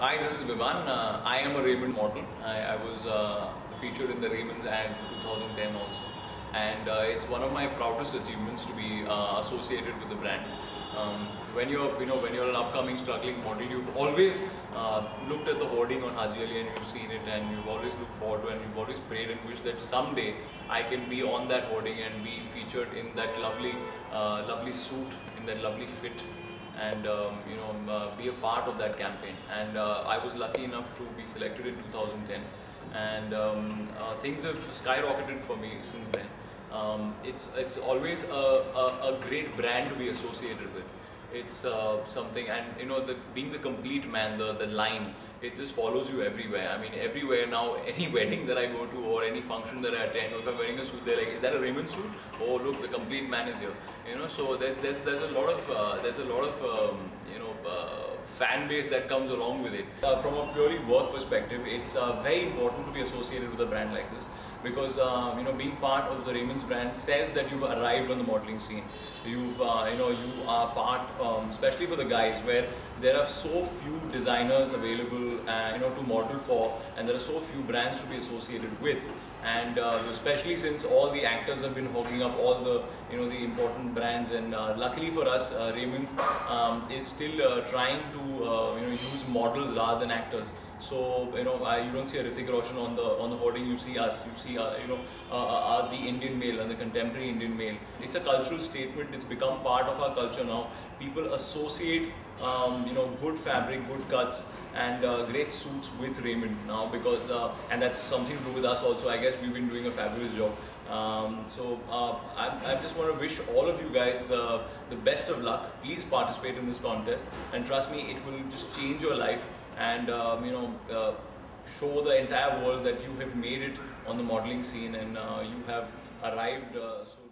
Hi, this is Vivan. Uh, I am a Raymond model. I, I was uh, featured in the Raymond's ad for 2010 also. And uh, it's one of my proudest achievements to be uh, associated with the brand. Um, when you're, you know, when you're an upcoming struggling model, you've always uh, looked at the hoarding on Haji Ali and you've seen it and you've always looked forward to and you've always prayed and wished that someday I can be on that hoarding and be featured in that lovely, uh, lovely suit, in that lovely fit and um, you know uh, be a part of that campaign. And uh, I was lucky enough to be selected in 2010, and um, uh, things have skyrocketed for me since then. Um, it's it's always a, a, a, great brand to be associated with it's uh, something and you know the being the complete man the the line it just follows you everywhere. I mean everywhere now any wedding that i go to or any function that i attend if i'm wearing a suit they're like is that a raymond suit? Oh look the complete man is here. You know so there's there's there's a lot of uh, there's a lot of um, you know uh, fan base that comes along with it. Uh, from a purely work perspective it's uh, very important to be associated with a brand like this because um, you know being part of the Raymond's brand says that you've arrived on the modeling scene. You've uh, you know you are part, um, especially for the guys, where there are so few designers available, uh, you know, to model for, and there are so few brands to be associated with. And uh, especially since all the actors have been hogging up all the you know the important brands, and uh, luckily for us, uh, Raymond's um, is still uh, trying to you know use models rather than actors. So you know, I, you don't see a Hrithik Roshan on the on the hoarding. You see us. You see, uh, you know, uh, uh, uh, the Indian male and the contemporary Indian male. It's a cultural statement. It's become part of our culture now. People associate, um, you know, good fabric, good cuts, and uh, great suits with Raymond now because, uh, and that's something to do with us also. I guess we've been doing a fabulous job. Um, so uh, I, I, just want to wish all of you guys the, the best of luck. Please participate in this contest and trust me, it will just change your life and um, you know uh, show the entire world that you have made it on the modeling scene and uh, you have arrived uh, so